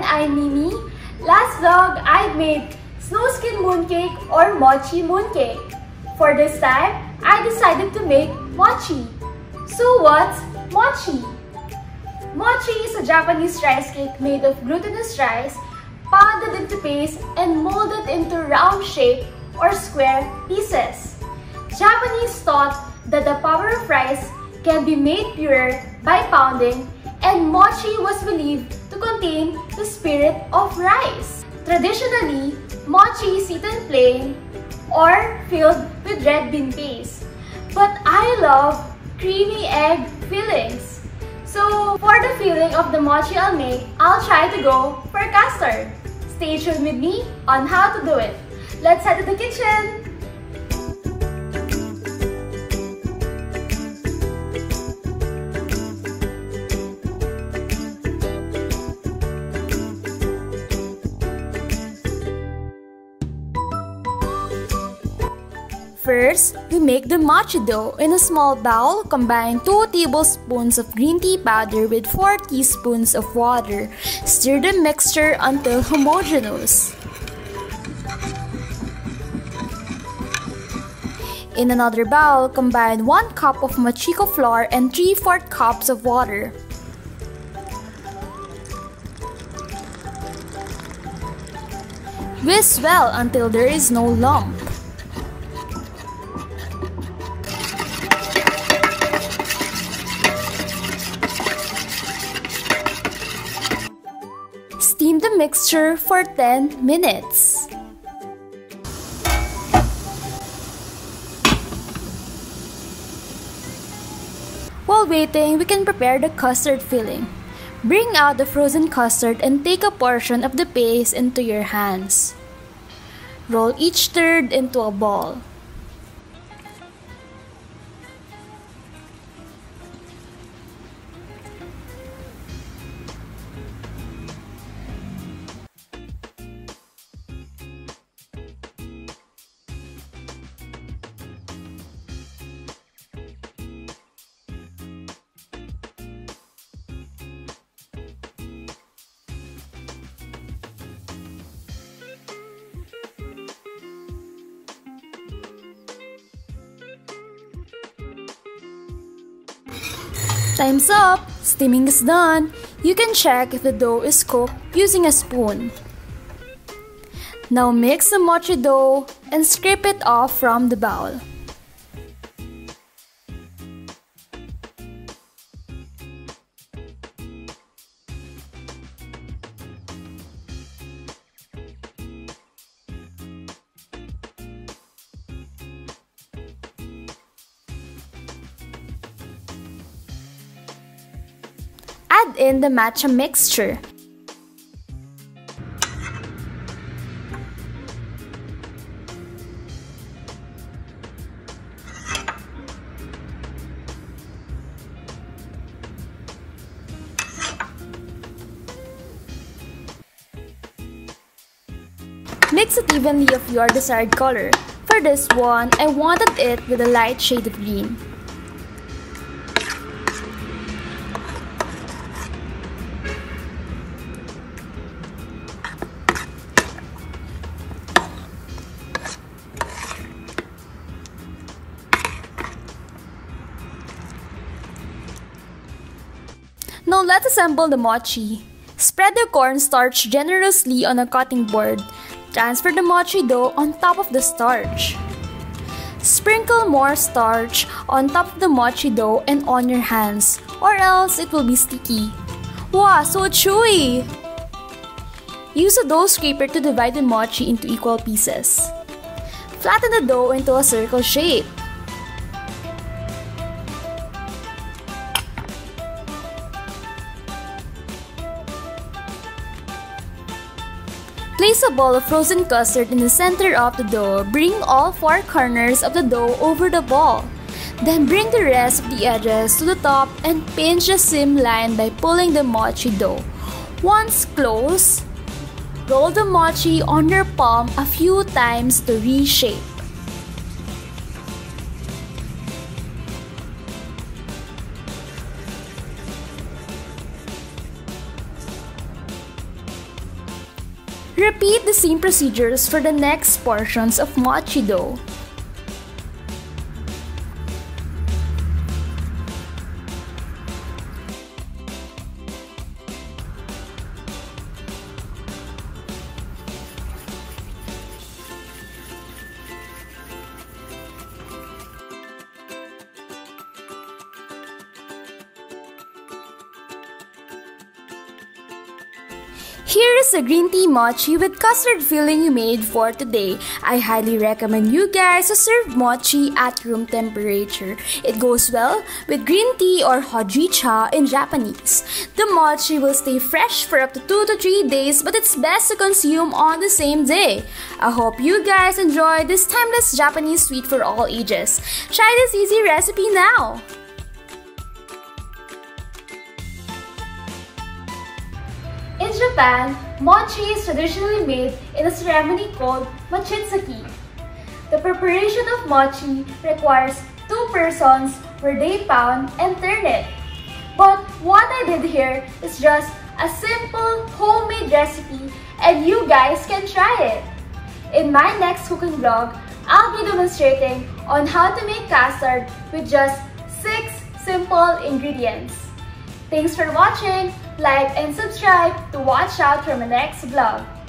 again, I'm Mimi. Last vlog, I made snow snowskin mooncake or mochi mooncake. For this time, I decided to make mochi. So what's mochi? Mochi is a Japanese rice cake made of glutinous rice, pounded into paste and molded into round shape or square pieces. Japanese thought that the power of rice can be made purer by pounding and mochi was believed contain the spirit of rice. Traditionally, mochi is eaten plain or filled with red bean paste. But I love creamy egg fillings. So for the filling of the mochi I'll make, I'll try to go for custard. Stay tuned with me on how to do it. Let's head to the kitchen! First, we make the mochi dough. In a small bowl, combine 2 tablespoons of green tea powder with 4 teaspoons of water. Stir the mixture until homogeneous. In another bowl, combine 1 cup of mochiko flour and 3 4 cups of water. Whisk well until there is no lump. Mixture for 10 minutes. While waiting, we can prepare the custard filling. Bring out the frozen custard and take a portion of the paste into your hands. Roll each third into a ball. Time's up! Steaming is done. You can check if the dough is cooked using a spoon. Now mix the mochi dough and scrape it off from the bowl. Add in the matcha mixture. Mix it evenly of your desired color. For this one, I wanted it with a light shade of green. Now let's assemble the mochi. Spread the cornstarch generously on a cutting board. Transfer the mochi dough on top of the starch. Sprinkle more starch on top of the mochi dough and on your hands, or else it will be sticky. Wow, so chewy! Use a dough scraper to divide the mochi into equal pieces. Flatten the dough into a circle shape. Place a ball of frozen custard in the center of the dough. Bring all four corners of the dough over the ball. Then bring the rest of the edges to the top and pinch the seam line by pulling the mochi dough. Once closed, roll the mochi on your palm a few times to reshape. Repeat the same procedures for the next portions of mochi dough. Here is a green tea mochi with custard filling you made for today. I highly recommend you guys to serve mochi at room temperature. It goes well with green tea or hojicha in Japanese. The mochi will stay fresh for up to 2 to 3 days but it's best to consume on the same day. I hope you guys enjoy this timeless Japanese sweet for all ages. Try this easy recipe now! Japan, mochi is traditionally made in a ceremony called mochitsuki. The preparation of mochi requires two persons where they pound and turn it. But what I did here is just a simple homemade recipe and you guys can try it. In my next cooking vlog, I'll be demonstrating on how to make custard with just 6 simple ingredients. Thanks for watching! Like and subscribe to watch out for my next vlog.